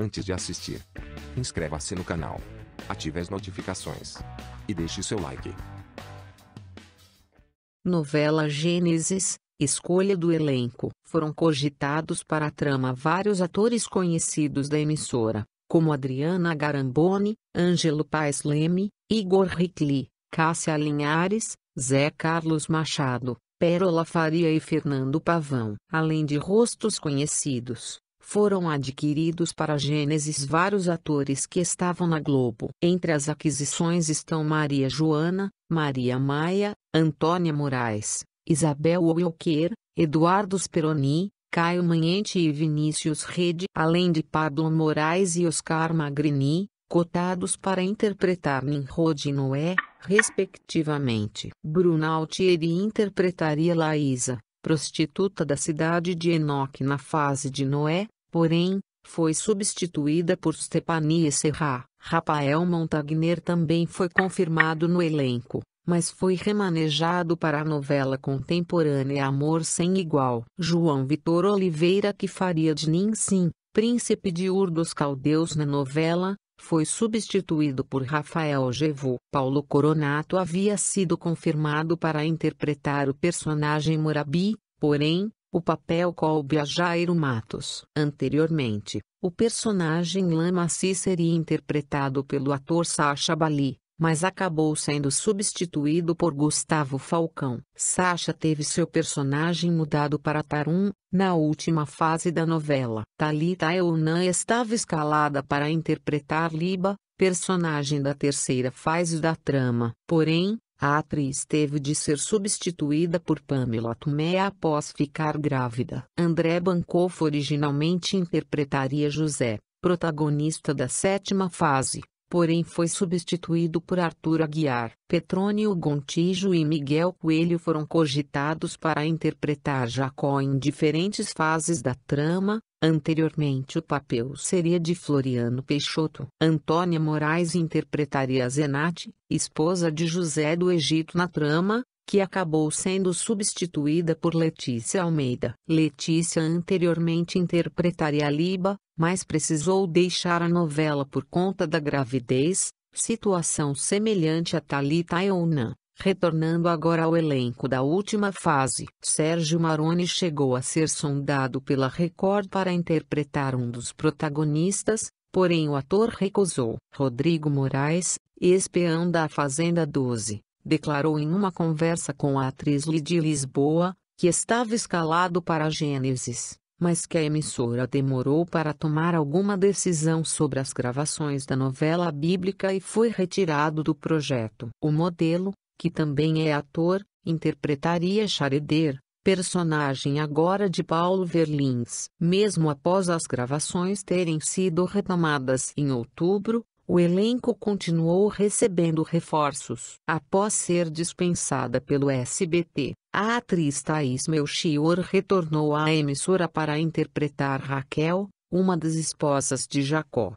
Antes de assistir, inscreva-se no canal, ative as notificações e deixe seu like. Novela Gênesis, escolha do elenco. Foram cogitados para a trama vários atores conhecidos da emissora, como Adriana Garamboni, Ângelo Paes Leme, Igor Ricli, Cássia Linhares, Zé Carlos Machado, Pérola Faria e Fernando Pavão. Além de rostos conhecidos, foram adquiridos para Gênesis vários atores que estavam na Globo. Entre as aquisições estão Maria Joana, Maria Maia, Antônia Moraes, Isabel Wilker, Eduardo Speroni, Caio Manhente e Vinícius Rede, além de Pablo Moraes e Oscar Magrini, cotados para interpretar Nimrod e Noé, respectivamente. Bruna Altieri interpretaria Laísa, prostituta da cidade de Enoque na fase de Noé, porém, foi substituída por Stephanie Serra. Rafael Montagner também foi confirmado no elenco, mas foi remanejado para a novela contemporânea Amor Sem Igual. João Vitor Oliveira que faria de Ninsim, príncipe de Ur dos Caldeus na novela, foi substituído por Rafael Gevu. Paulo Coronato havia sido confirmado para interpretar o personagem Morabi, porém, o papel coube a Jairo Matos. Anteriormente, o personagem Lamaci seria interpretado pelo ator Sacha Bali, mas acabou sendo substituído por Gustavo Falcão. Sacha teve seu personagem mudado para Tarum, na última fase da novela. Talita Eunan estava escalada para interpretar Liba, personagem da terceira fase da trama. Porém, a atriz teve de ser substituída por Pamela Tumé após ficar grávida. André Bancoff originalmente interpretaria José, protagonista da sétima fase, porém foi substituído por Arthur Aguiar. Petrônio Gontijo e Miguel Coelho foram cogitados para interpretar Jacó em diferentes fases da trama, Anteriormente o papel seria de Floriano Peixoto. Antônia Moraes interpretaria Zenate, esposa de José do Egito na trama, que acabou sendo substituída por Letícia Almeida. Letícia anteriormente interpretaria Liba, mas precisou deixar a novela por conta da gravidez, situação semelhante a Talita Eunan. Retornando agora ao elenco da última fase, Sérgio Maroni chegou a ser sondado pela Record para interpretar um dos protagonistas, porém o ator recusou. Rodrigo Moraes, espião da Fazenda 12, declarou em uma conversa com a atriz Lidia Lisboa, que estava escalado para a Gênesis, mas que a emissora demorou para tomar alguma decisão sobre as gravações da novela bíblica e foi retirado do projeto. O modelo, que também é ator, interpretaria Chareder, personagem agora de Paulo Verlins. Mesmo após as gravações terem sido retomadas em outubro, o elenco continuou recebendo reforços. Após ser dispensada pelo SBT, a atriz Thaís Melchior retornou à emissora para interpretar Raquel, uma das esposas de Jacó.